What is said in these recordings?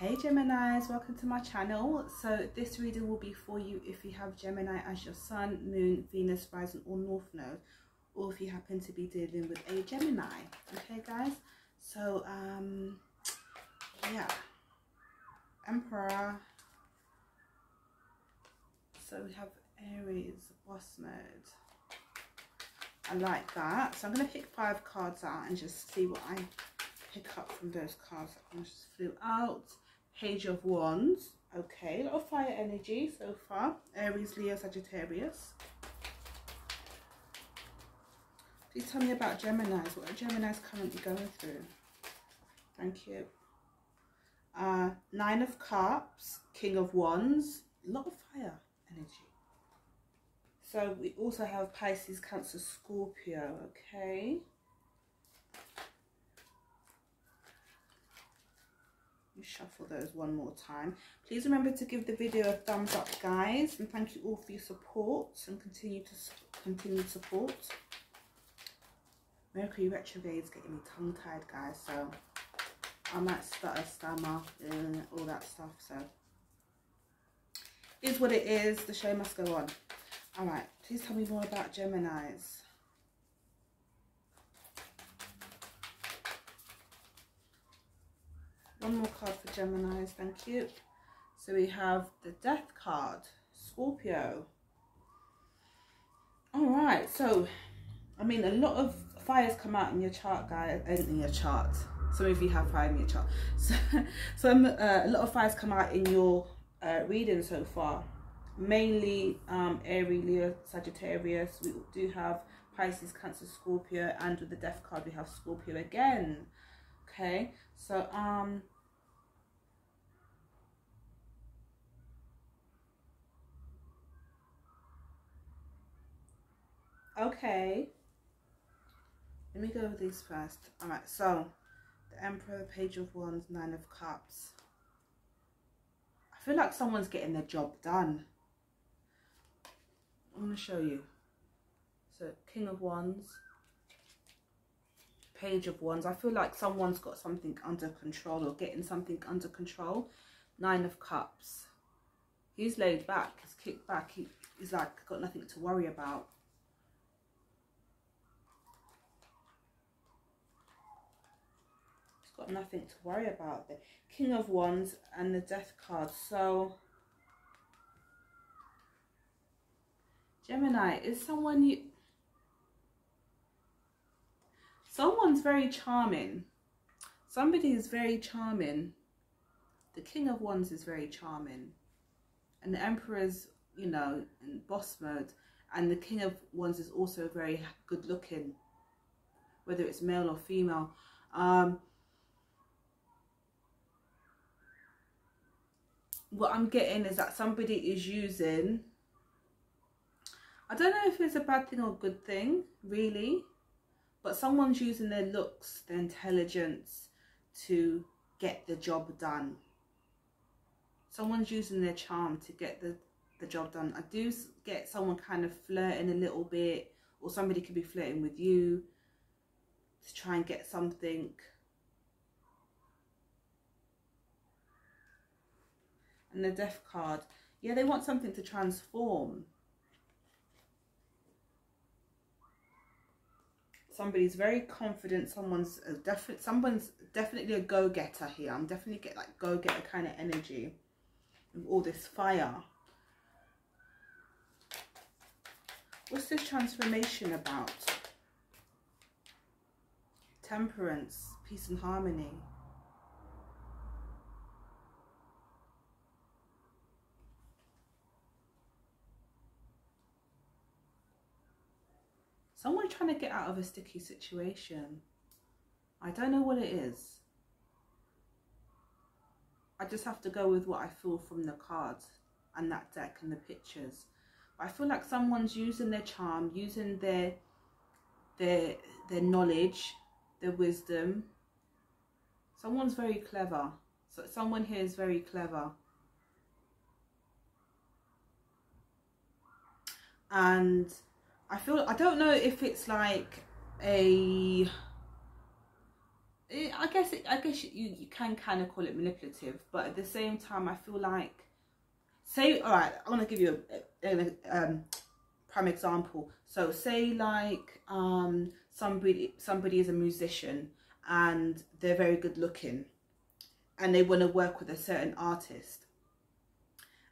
Hey Geminis, welcome to my channel. So this reading will be for you if you have Gemini as your Sun, Moon, Venus, Rising or North Node or if you happen to be dealing with a Gemini. Okay guys, so um, yeah, Emperor. So we have Aries, boss mode. I like that. So I'm going to pick five cards out and just see what I pick up from those cards that just flew out. Page of Wands. Okay, a lot of fire energy so far. Aries, Leo, Sagittarius. Please tell me about Geminis. What are Geminis currently going through? Thank you. Uh, Nine of Cups, King of Wands. A lot of fire energy. So we also have Pisces, Cancer, Scorpio. Okay. Shuffle those one more time. Please remember to give the video a thumbs up guys and thank you all for your support and continue to continue support. Mercury retrograde is getting me tongue tied guys so i might stutter stammer and all that stuff so. Is what it is. The show must go on. All right please tell me more about gemini's One more card for Geminis, thank you. So we have the Death card, Scorpio. All right, so, I mean, a lot of fires come out in your chart, guys, in your chart. Some of you have fire in your chart. So, some, uh, a lot of fires come out in your uh, reading so far. Mainly um, Aries, Leo, Sagittarius. We do have Pisces, Cancer, Scorpio, and with the Death card, we have Scorpio again. Okay, so um, Okay. Let me go over these first. Alright, so the Emperor, Page of Wands, Nine of Cups. I feel like someone's getting their job done. I'm going to show you. So, King of Wands, Page of Wands. I feel like someone's got something under control or getting something under control. Nine of Cups. He's laid back. He's kicked back. He, he's like got nothing to worry about. Got nothing to worry about. The King of Wands and the Death card. So, Gemini, is someone you... Someone's very charming. Somebody is very charming. The King of Wands is very charming. And the Emperor's, you know, in boss mode. And the King of Wands is also very good looking. Whether it's male or female. Um, what I'm getting is that somebody is using I don't know if it's a bad thing or a good thing really but someone's using their looks their intelligence to get the job done. Someone's using their charm to get the the job done. I do get someone kind of flirting a little bit or somebody could be flirting with you to try and get something and the death card. Yeah, they want something to transform. Somebody's very confident. Someone's definitely someone's definitely a go-getter here. I'm definitely get like go-getter kind of energy with all this fire. What's this transformation about? Temperance, peace and harmony. Someone trying to get out of a sticky situation. I don't know what it is. I just have to go with what I feel from the cards and that deck and the pictures. But I feel like someone's using their charm, using their their their knowledge, their wisdom. Someone's very clever. So someone here is very clever. And I feel I don't know if it's like a I guess it, I guess you you can kind of call it manipulative, but at the same time, I feel like say all right. I want to give you a, a, a um, prime example. So say like um somebody somebody is a musician and they're very good looking and they want to work with a certain artist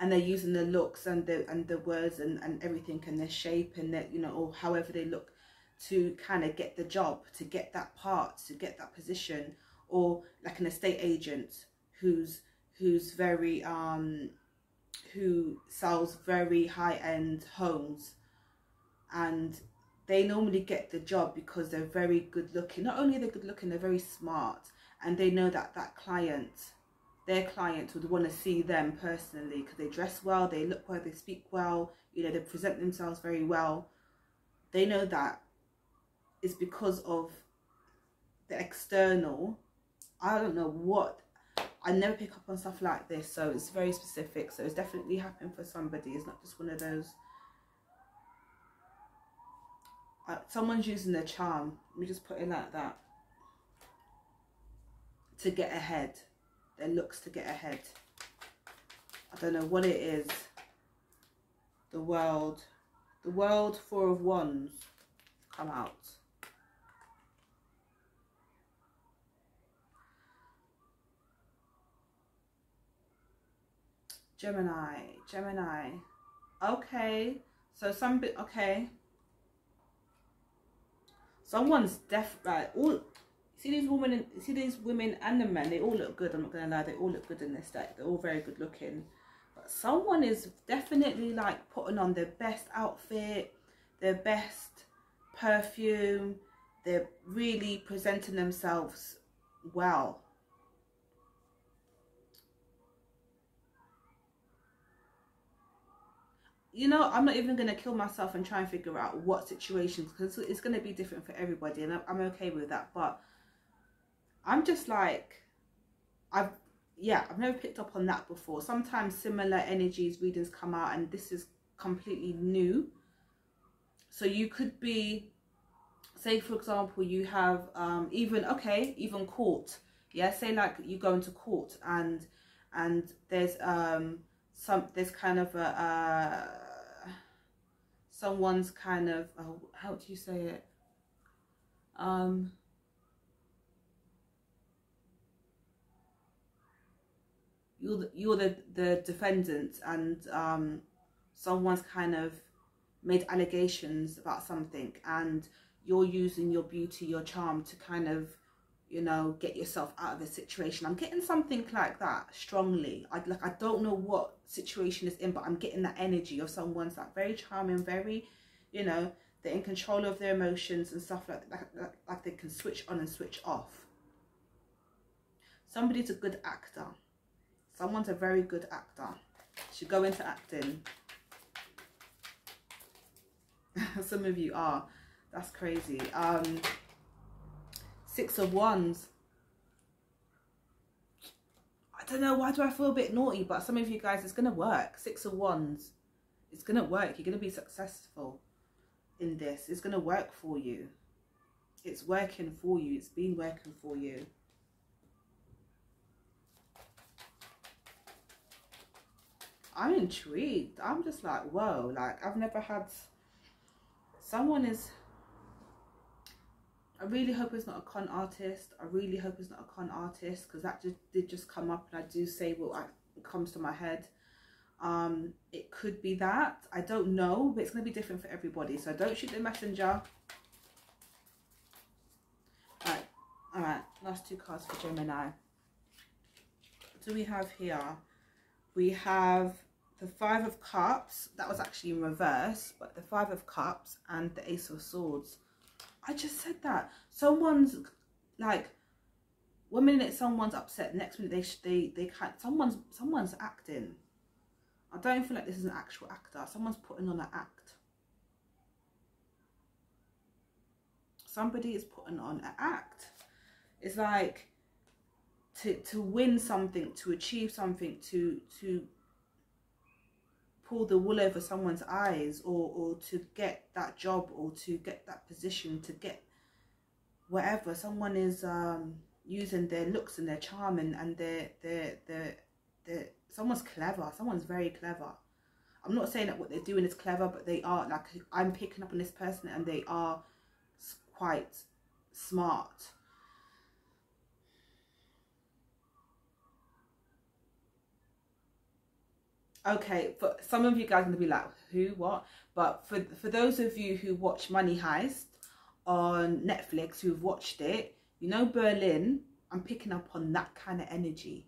and they're using the looks and the and the words and, and everything and their shape and that you know or however they look to kind of get the job to get that part to get that position or like an estate agent who's who's very um who sells very high-end homes. And they normally get the job because they're very good looking. Not only are they're good looking they're very smart and they know that that client their clients would want to see them personally because they dress well, they look well, they speak well, you know, they present themselves very well. They know that is because of the external. I don't know what. I never pick up on stuff like this, so it's very specific. So it's definitely happening for somebody. It's not just one of those. Uh, someone's using their charm. Let me just put it like that. To get ahead their looks to get ahead. I don't know what it is. The world. The world, four of wands come out. Gemini, Gemini. Okay, so some okay. Someone's deaf, right, all, see these women and, see these women and the men they all look good i'm not gonna lie they all look good in this deck they're all very good looking but someone is definitely like putting on their best outfit their best perfume they're really presenting themselves well you know, I'm not even going to kill myself and try and figure out what situations because it's going to be different for everybody and I'm okay with that. But I'm just like, I've, yeah, I've never picked up on that before. Sometimes similar energies, readings come out and this is completely new. So you could be, say for example, you have um, even, okay, even court. Yeah, say like you go into court and and there's um some there's kind of a uh, someone's kind of oh, how do you say it um you're the, you're the, the defendant and um, someone's kind of made allegations about something and you're using your beauty, your charm to kind of, you know, get yourself out of a situation. I'm getting something like that strongly. I like I don't know what situation is in, but I'm getting that energy of someone's like very charming, very, you know, they're in control of their emotions and stuff like that, like, like they can switch on and switch off. Somebody's a good actor Someone's a very good actor. Should go into acting. Some of you are. That's crazy. Um, Six of Wands. I don't know, why do I feel a bit naughty? But some of you guys, it's going to work. Six of Wands. It's going to work. You're going to be successful in this. It's going to work for you. It's working for you. It's been working for you. I'm intrigued. I'm just like, whoa, like I've never had someone is I really hope it's not a con artist. I really hope it's not a con artist because that just did just come up and I do say what comes to my head. Um, it could be that. I don't know, but it's going to be different for everybody. So don't shoot the messenger. Alright, alright. Last two cards for Gemini. What do we have here? We have the Five of Cups, that was actually in reverse, but the Five of Cups and the Ace of Swords. I just said that. Someone's like, one minute someone's upset, next minute they they they can't. Someone's someone's acting. I don't feel like this is an actual actor. Someone's putting on an act. Somebody is putting on an act. It's like to to win something, to achieve something, to to pull the wool over someone's eyes or, or to get that job or to get that position, to get whatever. Someone is, um, using their looks and their charm and, and their, their, their, their, someone's clever. Someone's very clever. I'm not saying that what they're doing is clever, but they are, like, I'm picking up on this person and they are quite smart. Okay, for some of you guys to be like, who, what? But for, for those of you who watch Money Heist on Netflix, who've watched it, you know Berlin, I'm picking up on that kind of energy.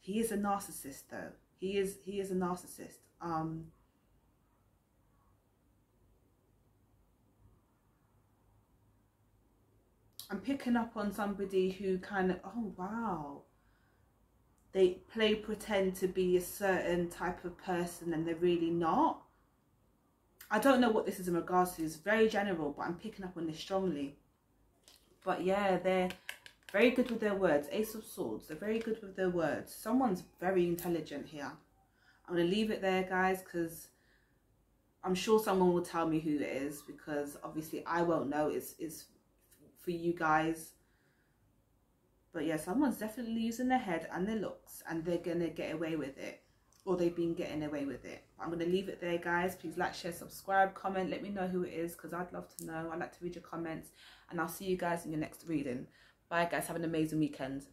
He is a narcissist though. He is he is a narcissist. Um I'm picking up on somebody who kind of oh wow. They play pretend to be a certain type of person and they're really not. I don't know what this is in regards to. It's very general, but I'm picking up on this strongly. But yeah, they're very good with their words. Ace of Swords. They're very good with their words. Someone's very intelligent here. I'm going to leave it there, guys, because I'm sure someone will tell me who it is because obviously I won't know. It's, it's for you guys. But yeah, someone's definitely using their head and their looks and they're going to get away with it. Or they've been getting away with it. I'm going to leave it there, guys. Please like, share, subscribe, comment. Let me know who it is because I'd love to know. I'd like to read your comments. And I'll see you guys in your next reading. Bye, guys. Have an amazing weekend.